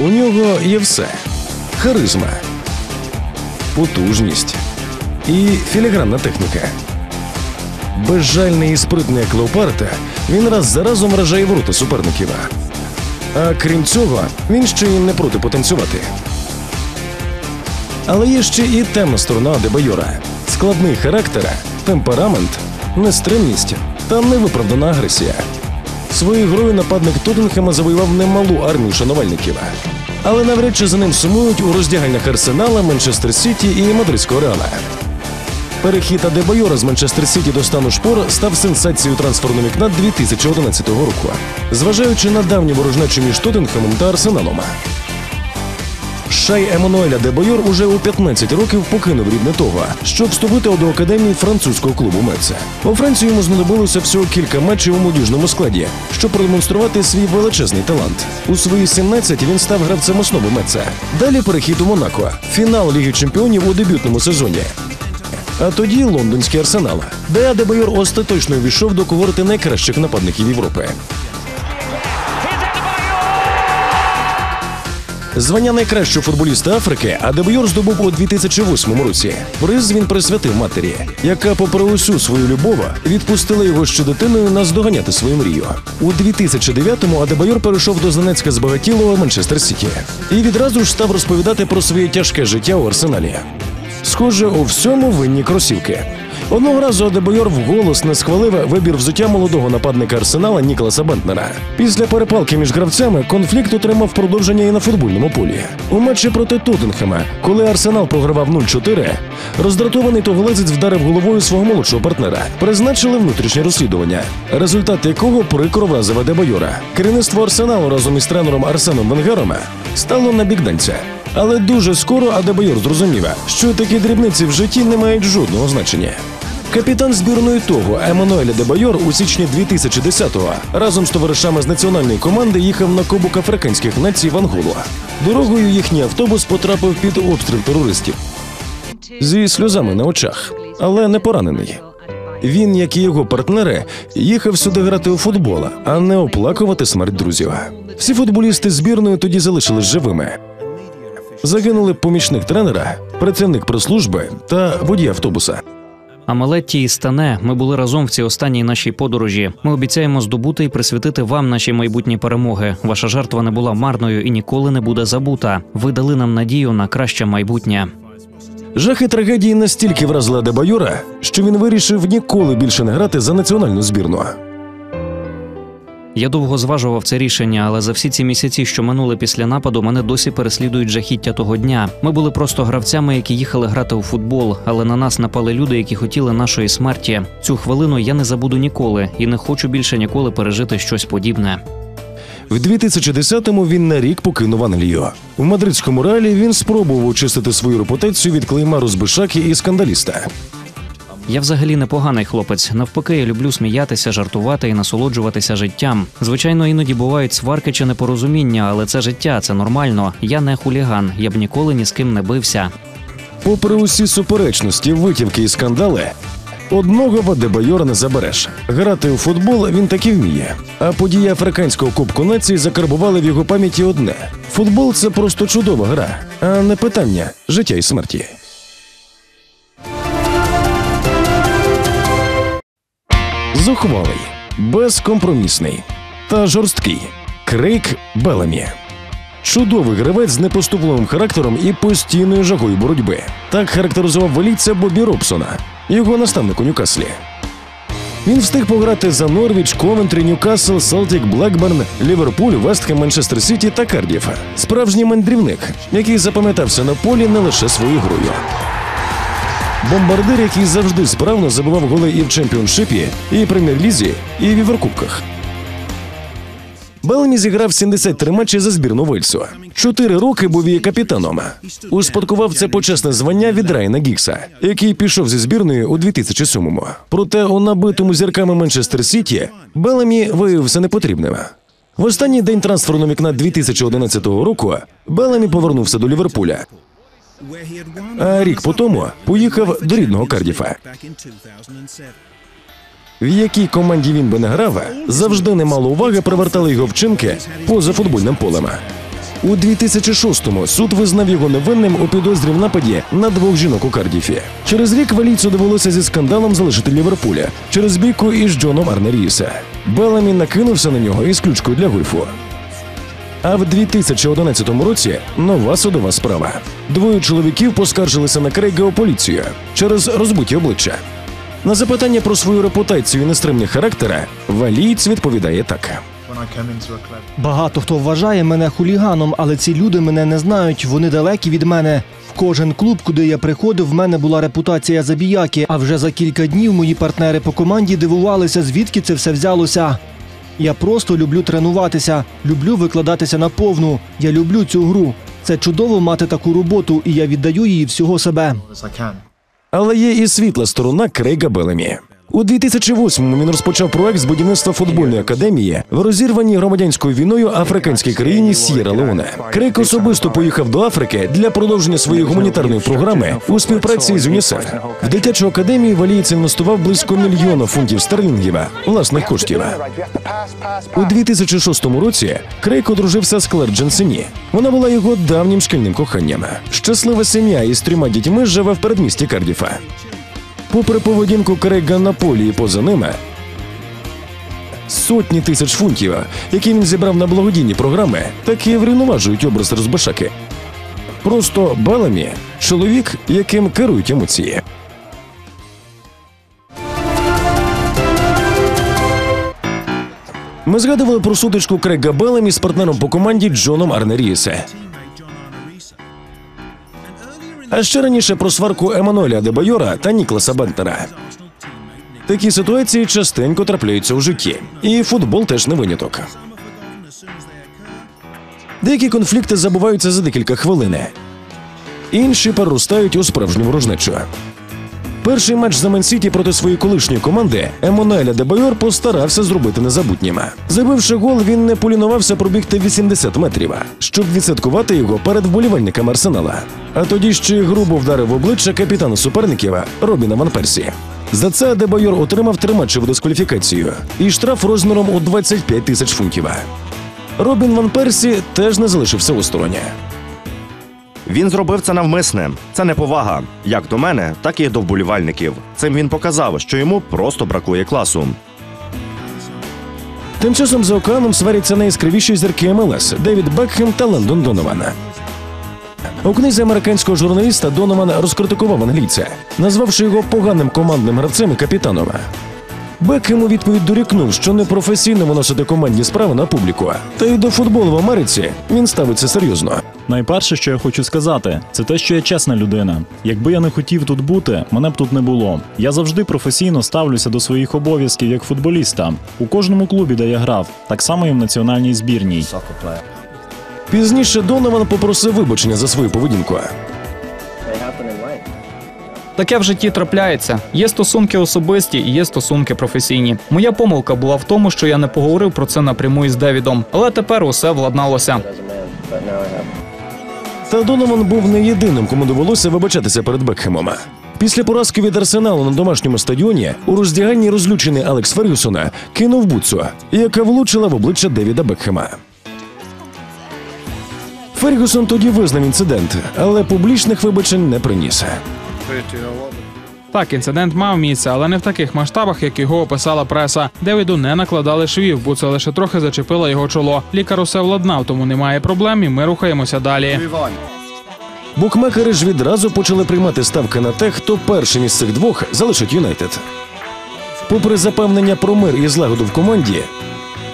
У нього є все: харизма, потужність і філігранна техніка. Безжальний і спритний як леопарда, він раз за разом вражає ворота суперників. А крім цього, він ще й не проти потанцювати. Але є ще і темна сторона Адебайора. складний характер, темперамент, нестримність та невиправдана агресія. Своєю грою нападник Тоттенхема завоював немалу армію шанувальників. Але навряд чи за ним сумують у роздягальнях Арсенала, Манчестер Сіті і Мадридського Реала. Перехід Адебайора з Манчестер Сіті до стану шпор став сенсацією трансферного вікна 2011 року, зважаючи на давню ворожнечу між Тоттенхемом та Арсеналом. Шай Еммануеля Дебайор уже у 15 років покинув рідне того, щоб вступити до академії французького клубу Меце. У Франції йому знадобилося всього кілька матчів у молодіжному складі, щоб продемонструвати свій величезний талант. У свої 17 він став гравцем основи Меце. Далі перехід у Монако, фінал Ліги Чемпіонів у дебютному сезоні. А тоді лондонський арсенал, де Адебайор остаточно увійшов до когорти найкращих нападників Європи. Звання найкращого футболіста Африки Адебайор здобув у 2008 році. Приз він присвятив матері, яка, попри усю свою любов, відпустила його ще дитиною наздоганяти свою мрію. У 2009-му Адебайор перейшов до зненацька збагатілого Манчестер Сіті і відразу ж став розповідати про своє тяжке життя у арсеналі. Схоже, у всьому винні кросівки. Одного разу Адебойор вголос не схвалив вибір взуття молодого нападника арсенала Ніколаса Бентнера. Після перепалки між гравцями конфлікт отримав продовження і на футбольному полі. У матчі проти Тоттенхема, коли Арсенал програвав 0-4, роздратований тоголезець вдарив головою свого молодшого партнера. Призначили внутрішнє розслідування, результат якого прикро вразив Адебойора. Керівництво арсеналу разом із тренером Арсеном Венгером стало на бікданця. Але дуже скоро Адебайор зрозумів, що такі дрібниці в житті не мають жодного значення. Капітан збірної того Еммануеля Дебайор у січні 2010-го разом з товаришами з національної команди їхав на Кубок африканських націй в Анголу. Дорогою їхній автобус потрапив під обстріл терористів зі сльозами на очах, але не поранений. Він, як і його партнери, їхав сюди грати у футбол, а не оплакувати смерть друзів. Всі футболісти збірної тоді залишились живими. Загинули помічник тренера, працівник прес-служби та водій автобуса. А і Стане, ми були разом в цій останній нашій подорожі. Ми обіцяємо здобути і присвятити вам наші майбутні перемоги. Ваша жертва не була марною і ніколи не буде забута. Ви дали нам надію на краще майбутнє. Жахи трагедії настільки вразили Дебаюра, що він вирішив ніколи більше не грати за національну збірну. Я довго зважував це рішення, але за всі ці місяці, що минули після нападу, мене досі переслідують жахіття того дня. Ми були просто гравцями, які їхали грати у футбол, але на нас напали люди, які хотіли нашої смерті. Цю хвилину я не забуду ніколи і не хочу більше ніколи пережити щось подібне. В 2010-му він на рік покинув Англію. У мадридському реалі він спробував очистити свою репутацію від клейма розбишаки і скандаліста. Я взагалі непоганий хлопець. Навпаки, я люблю сміятися, жартувати і насолоджуватися життям. Звичайно, іноді бувають сварки чи непорозуміння, але це життя, це нормально. Я не хуліган, я б ніколи ні з ким не бився. Попри усі суперечності, витівки і скандали, одного Вадебайора не забереш. Грати у футбол він таки вміє. А події африканського кубку нації закарбували в його пам'яті одне: футбол це просто чудова гра, а не питання життя і смерті. Зухвалий, безкомпромісний та жорсткий Крейг Белламі. Чудовий гравець з непоступливим характером і постійною жагою боротьби. Так характеризував валлійця Боббі Робсон, його наставник у Ньюкаслі. Він встиг пограти за Норвіч, Ковентрі, Ньюкасл, Селтік, Блекберн, Ліверпуль, Вестхем, Манчестер Сіті та Кардіф. Справжній мандрівник, який запам'ятався на полі не лише своєю грою. Бомбардир, який завжди справно забивав голи і в чемпіоншипі, і прем'єр-лізі, і в Єврокубках. Белемі зіграв 73 матчі за збірну Вельсу. Чотири роки був її капітаном. Успадкував це почесне звання від Райана Гікса, який пішов зі збірною у 2007-му. Проте у набитому зірками Манчестер Сіті Белемі виявився непотрібним. В останній день трансферного вікна 2011 року Белемі повернувся до Ліверпуля. А рік по тому поїхав до рідного Кардіфа. В якій команді він би не грав, завжди немало уваги привертали його вчинки поза футбольним полем. У 2006-му суд визнав його невинним у підозрі в нападі на двох жінок у Кардіфі. Через рік валійцю довелося зі скандалом залишити Ліверпуля через бійку із Джоном Арнеріса. Беламі накинувся на нього із ключкою для гольфу. А в 2011 році нова судова справа. Двоє чоловіків поскаржилися на Крейга у поліцію через розбиті обличчя. На запитання про свою репутацію і нестримність характера валієць відповідає так. Багато хто вважає мене хуліганом, але ці люди мене не знають. Вони далекі від мене. В кожен клуб, куди я приходив, в мене була репутація забіяки. А вже за кілька днів мої партнери по команді дивувалися, звідки це все взялося. Я просто люблю тренуватися, люблю викладатися на повну. Я люблю цю гру. Це чудово мати таку роботу, і я віддаю її всього себе. Але є і світла сторона Крейга Белемі. У 2008-му він розпочав проект з будівництва футбольної академії в розірваній громадянською війною африканській країні С'єра Леоне. Крейг особисто поїхав до Африки для продовження своєї гуманітарної програми у співпраці з ЮНІСЕФ. В дитячу академію валієць інвестував близько мільйона фунтів стерлінгів власних коштів. У 2006 році Крейг одружився з Клер Дженсені. Вона була його давнім шкільним коханням. Щаслива сім'я із трьома дітьми живе в передмісті Кардіфа. Попри поведінку Крейга на полі і поза ними, сотні тисяч фунтів, які він зібрав на благодійні програми, таки врівноважують образ розбишаки. Просто Беламі – чоловік, яким керують емоції. Ми згадували про сутичку Крега Белемі з партнером по команді Джоном Арнерісе. А ще раніше про сварку Еммануеля Дебайора та Нікласа Бентнера. Такі ситуації частенько трапляються у житті, і футбол теж не виняток. Деякі конфлікти забуваються за декілька хвилин. Інші переростають у справжню ворожнечу. Перший матч за Мен-Сіті проти своєї колишньої команди Еммануеля Дебайор постарався зробити незабутнім. Забивши гол, він не полінувався пробігти 80 метрів, щоб відсвяткувати його перед вболівальниками Арсенала. А тоді ще й грубо вдарив обличчя капітана суперників Робіна Ван Персі. За це Дебайор отримав триматчеву дискваліфікацію і штраф розміром у 25 тисяч фунтів. Робін Ван Персі теж не залишився осторонь. Він зробив це навмисне. Це неповага як до мене, так і до вболівальників. Цим він показав, що йому просто бракує класу. Тим часом за океаном сваряться найяскравіші зірки МЛС Девід Бекхем та Лендон Донован. У книзі американського журналіста Донован розкритикував англійця, назвавши його поганим командним гравцем і капітаном. Бекхем у відповідь дорікнув, що непрофесійно виносити командні справи на публіку. Та й до футболу в Америці він ставиться серйозно. Найперше, що я хочу сказати, це те, що я чесна людина. Якби я не хотів тут бути, мене б тут не було. Я завжди професійно ставлюся до своїх обов'язків як футболіста у кожному клубі, де я грав, так само і в національній збірній. Пізніше Донован попросив вибачення за свою поведінку. Таке в житті трапляється. Є стосунки особисті і є стосунки професійні. Моя помилка була в тому, що я не поговорив про це напряму із Девідом, але тепер усе владналося. Та Донован був не єдиним, кому довелося вибачатися перед Бекхемом. Після поразки від Арсеналу на домашньому стадіоні у роздяганні розлючений Алекс Фергюсона кинув буцу, яка влучила в обличчя Девіда Бекхема. Фергюсон тоді визнав інцидент, але публічних вибачень не приніс. Так, інцидент мав місце, але не в таких масштабах, як його описала преса. Девіду не накладали швів, бо це лише трохи зачепило його чоло. Лікар усе владнав, тому немає проблем, і ми рухаємося далі. Букмекери ж відразу почали приймати ставки на те, хто першим із цих двох залишить Юнайтед. Попри запевнення про мир і злагоду в команді,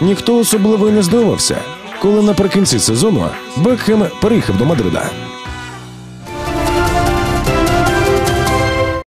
ніхто особливо й не здивувався, коли наприкінці сезону Бекхем переїхав до Мадрида.